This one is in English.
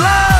love